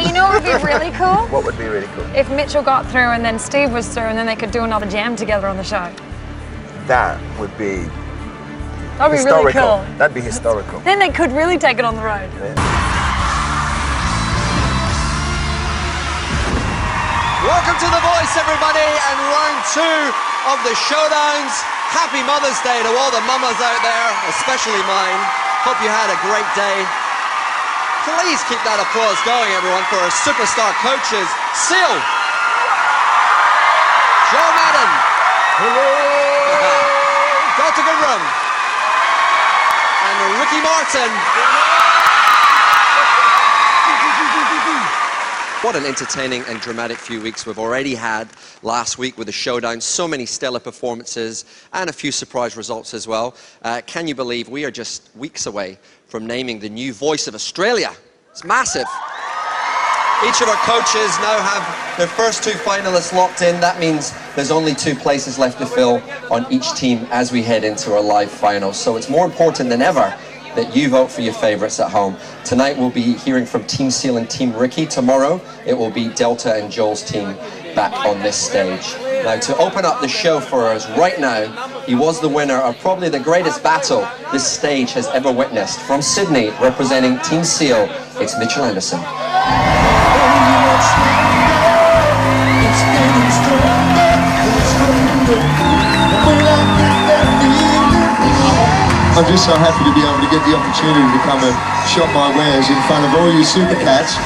Hey, you know what would be really cool? What would be really cool? If Mitchell got through and then Steve was through and then they could do another jam together on the show. That would be That'd be historical. really cool. That'd be historical. Then they could really take it on the road. Welcome to The Voice, everybody, and round two of the showdowns. Happy Mother's Day to all the mamas out there, especially mine. Hope you had a great day. Please keep that applause going, everyone, for our superstar coaches, Seal, Joel Madden, Delta Goodrem, and Ricky Martin. What an entertaining and dramatic few weeks we've already had last week with the showdown. So many stellar performances and a few surprise results as well. Uh, can you believe we are just weeks away from naming the new voice of Australia? It's massive. Each of our coaches now have their first two finalists locked in. That means there's only two places left to fill on each team as we head into our live finals. So it's more important than ever that you vote for your favourites at home. Tonight we'll be hearing from Team Seal and Team Ricky. Tomorrow it will be Delta and Joel's team back on this stage. Now to open up the show for us right now, he was the winner of probably the greatest battle this stage has ever witnessed. From Sydney, representing Team Seal, it's Mitchell Anderson. I'm just so happy to be able to get the opportunity to come and shop my wares in front of all you super cats.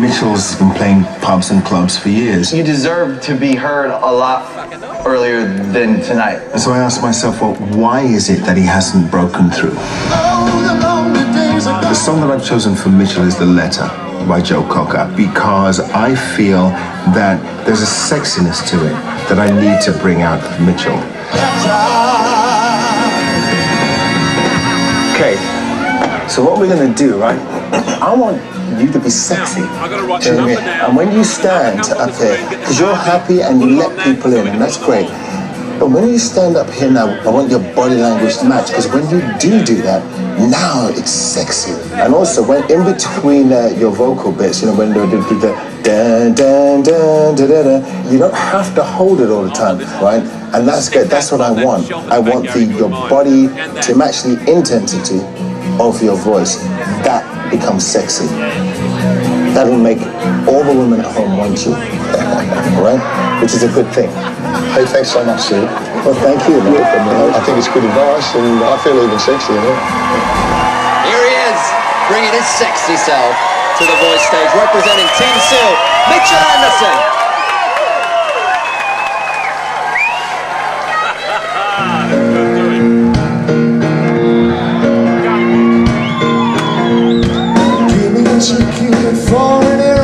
Mitchell's been playing pubs and clubs for years. You deserve to be heard a lot earlier than tonight. And so I asked myself, well, why is it that he hasn't broken through? The song that I've chosen for Mitchell is The Letter by Joe Cocker because I feel that there's a sexiness to it that I need to bring out of Mitchell. Okay, so what we're gonna do, right? I want you to be sexy. I gotta write Do you know I mean? And when you stand up here, because you're happy and you let people in, and that's great. But when you stand up here now, I want your body language to match, because when you do do that, now it's sexy. And also, when in between uh, your vocal bits, you know, when you do the dun dun da da da, you don't have to hold it all the time, right? And that's good. That's what I want. I want the your body to match the intensity of your voice. That becomes sexy. That'll make all the women at home want you, right? Which is a good thing. Hey, thanks so much, Sue. Well, thank you. man. I think it's good advice, and I feel even sexier now. Here he is, bringing his sexy self to the voice stage, representing Team Seal, Mitchell Anderson. Me a ticket for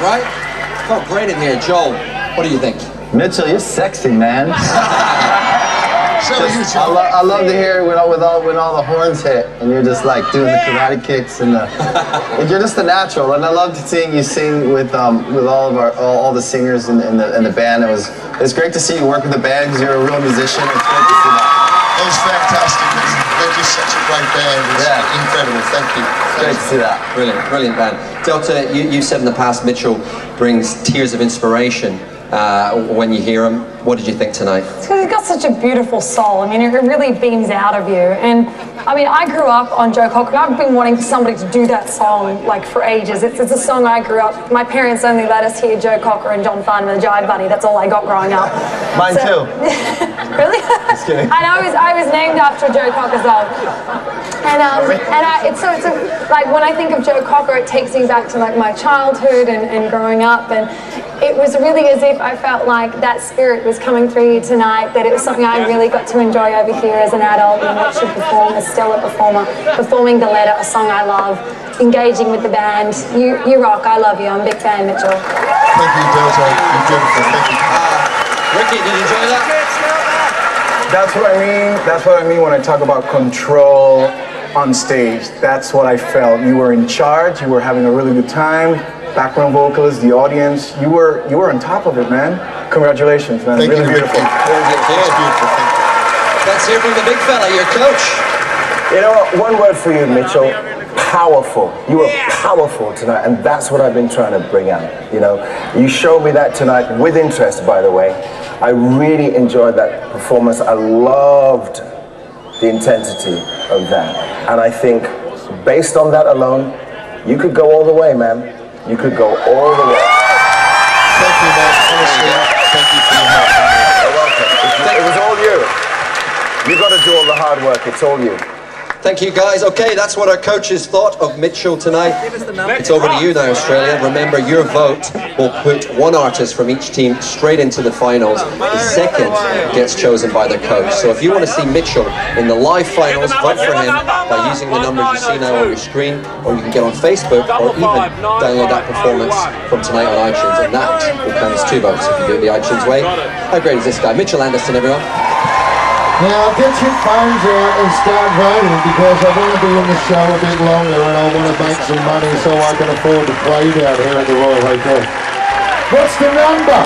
electric, right? Felt great in here. Joel, what do you think? Mitchell, you're sexy, man. So are you, I, lo- I love to hear it when all, with all when all the horns hit and you're just like doing the karate kicks and the, and you're just a natural. And I loved seeing you sing with um, with all of our all, all the singers in, in the in the band. It was it's great to see you work with the band because you're a real musician. It's great to see that. It was fantastic. It's, just such a great band. It's Yeah. incredible. Thank you. Great to see that. Brilliant, brilliant band. Delta, you, you said in the past Mitchell brings tears of inspiration uh, when you hear him. What did you think tonight? Because he's got such a beautiful soul. I mean, it really beams out of you. And I mean, I grew up on Joe Cocker. I've been wanting somebody to do that song like for ages. It's, it's a song I grew up. My parents only let us hear Joe Cocker and John Farnham and the Jive Bunny. That's all I got growing up. Mine So- too. really? Just kidding. And I was I was named after Joe Cocker's song. And um, and I, it's so it's a, like when I think of Joe Cocker, it takes me back to like my childhood and, and growing up, and it was really as if I felt like that spirit was coming through you tonight. That it was something I really got to enjoy over here as an adult and watch you perform as still a performer, performing the letter, a song I love, engaging with the band. You you rock. I love you. I'm a big fan, Mitchell. Thank you, Delta. You're beautiful. Thank you. Ricky, did you enjoy that? That's what I mean. That's what I mean when I talk about control on stage. That's what I felt. You were in charge. You were having a really good time. Background vocalist, the audience. You were you were on top of it, man. Congratulations, man. Thank really you. beautiful. It's beautiful. Thank you. Let's hear from the big fella, your coach. You know what? One word for you, Mitchell. Powerful. You were powerful tonight, and that's what I've been trying to bring out. You know, you showed me that tonight with interest, by the way. I really enjoyed that performance. I loved the intensity of that, and I think, based on that alone, you could go all the way, man. You could go all the way. Thank you, man. Honestly, thank you for your help. You're welcome. It was all you. You've got to do all the hard work. It's all you. Thank you, guys. Okay, that's what our coaches thought of Mitchell tonight. It's over to you now, Australia. Remember, your vote will put one artist from each team straight into the finals. The second gets chosen by the coach. So if you want to see Mitchell in the live finals, vote for him by using the numbers you see now on your screen, or you can get on Facebook, or even download that performance from tonight on iTunes, and that will count as two votes if you do it the iTunes way. How great is this guy? Mitchell Anderson, everyone. Now get your phones out and start voting because I want to be in the show a bit longer and I want to make some money so I can afford to play down here at the Royal Hotel. What's the number?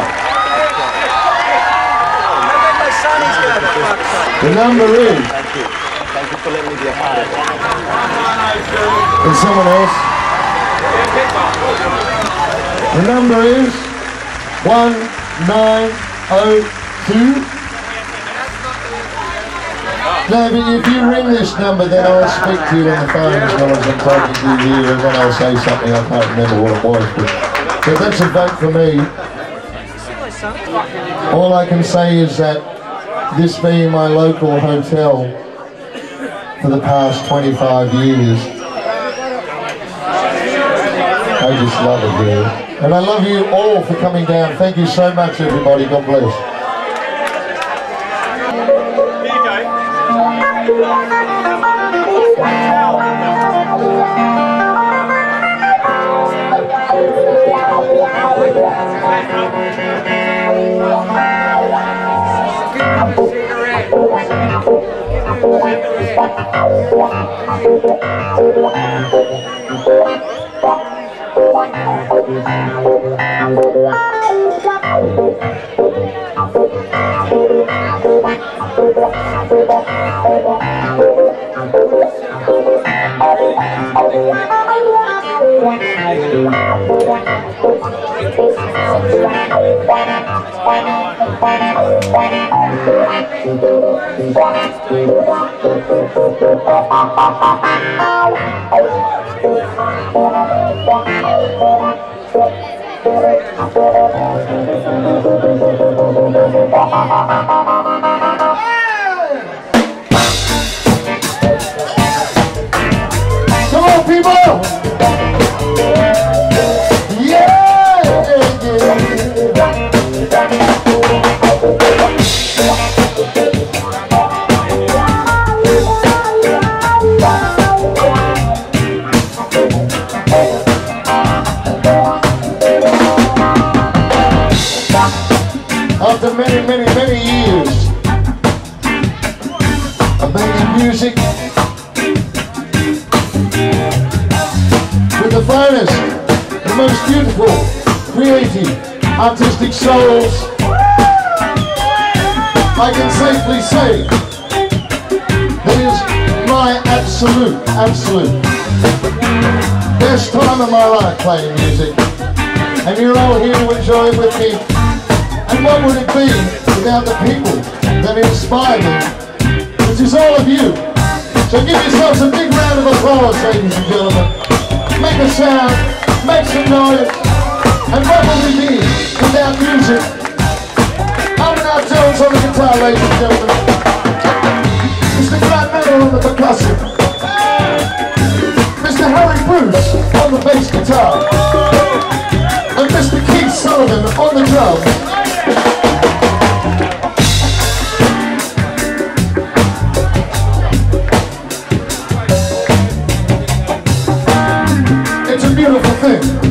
The number is. Thank you. Thank you for letting me be a part of it. And someone else. The number is one nine oh two. But if you ring this number, then I'll speak to you on the phone as well as I'm talking to you here, and then I'll say something. I can't remember what it was, but, but that's a vote for me. All I can say is that this being my local hotel for the past 25 years, I just love it here. And I love you all for coming down. Thank you so much, everybody. God bless. Thank. Come on, people! Creative, artistic souls. I can safely say that is my absolute, absolute best time of my life playing music. And you're all here to enjoy it with me. And what would it be without the people that inspire me, which is all of you. So give yourselves a big round of applause, ladies and gentlemen. Make a sound, make some noise, and what would we be without music? Amarnath Jones on the guitar, ladies and gentlemen. Mr. Grant Meadow on the percussion. Mr. Harry Brus on the bass guitar. And Mr. Keith Sullivan on the drums. It's a beautiful thing.